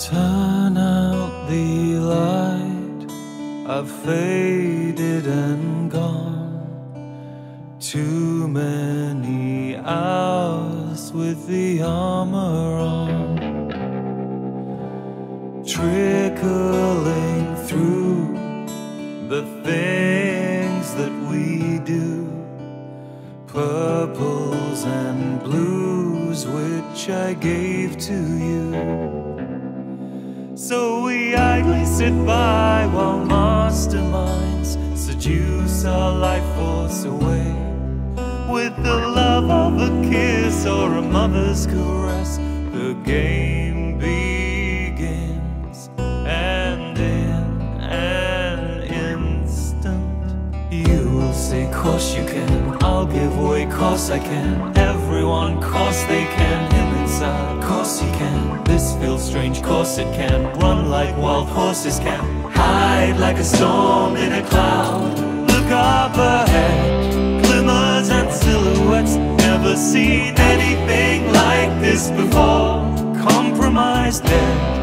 Turn out the light. I've faded and gone. Too many hours with the armor on. Trickling through the things that we do. Purples and blues, which I gave to you. Sit by while masterminds seduce our life force away. With the love of a kiss or a mother's caress, the game Course I can. Everyone, course they can. Him inside, course he can. This feels strange, cause it can. Run like wild horses can. Hide like a storm in a cloud. Look up ahead, glimmers and silhouettes. Never seen anything like this before. Compromise dead,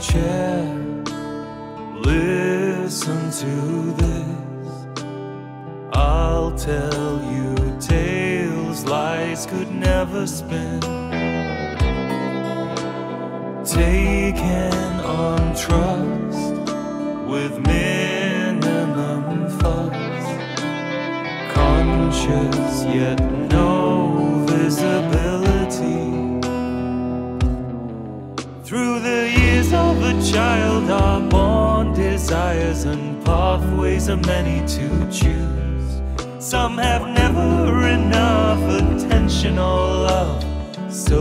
chair, listen to this. I'll tell you tales lies could never spin. Taken on trust with minimum fuss. Conscious yet no visibility. Through the years a child are born desires and pathways are many to choose. Some have never enough attention or love. So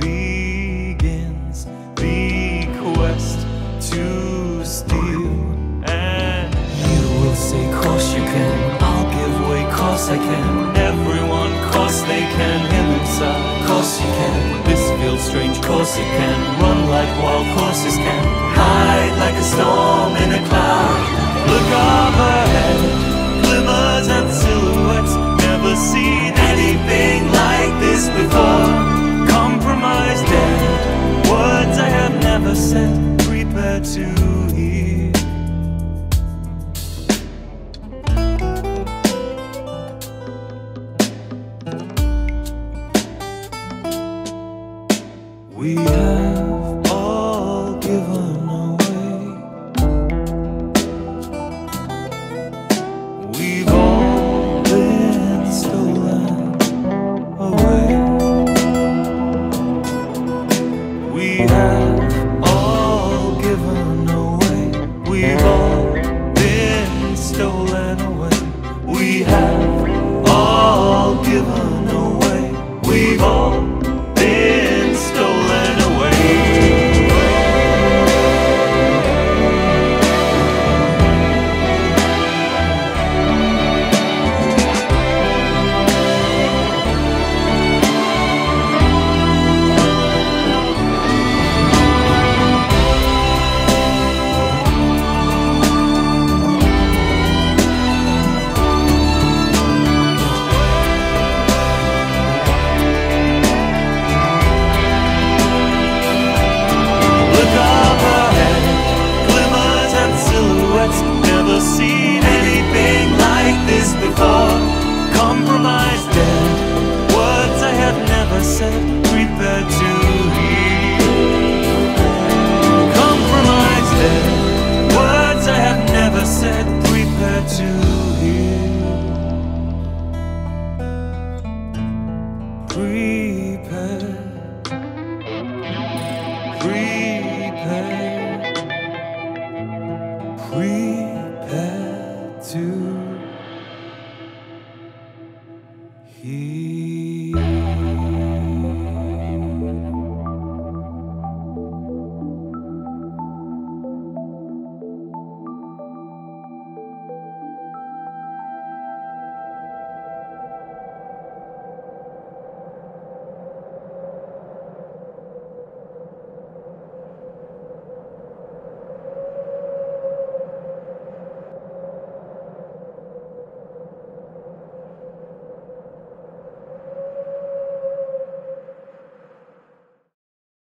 begins the quest to steal. And you will say, Course you can. I'll give way, course I can. Course it can. Run like wild horses can. Hide like a storm in a cloud. Look up ahead, glimmers and silhouettes. Never seen anything like this before. Compromised dead, words I have never said. Prepare to We have all given away. We've all been stolen away. We have all given away. We've all said.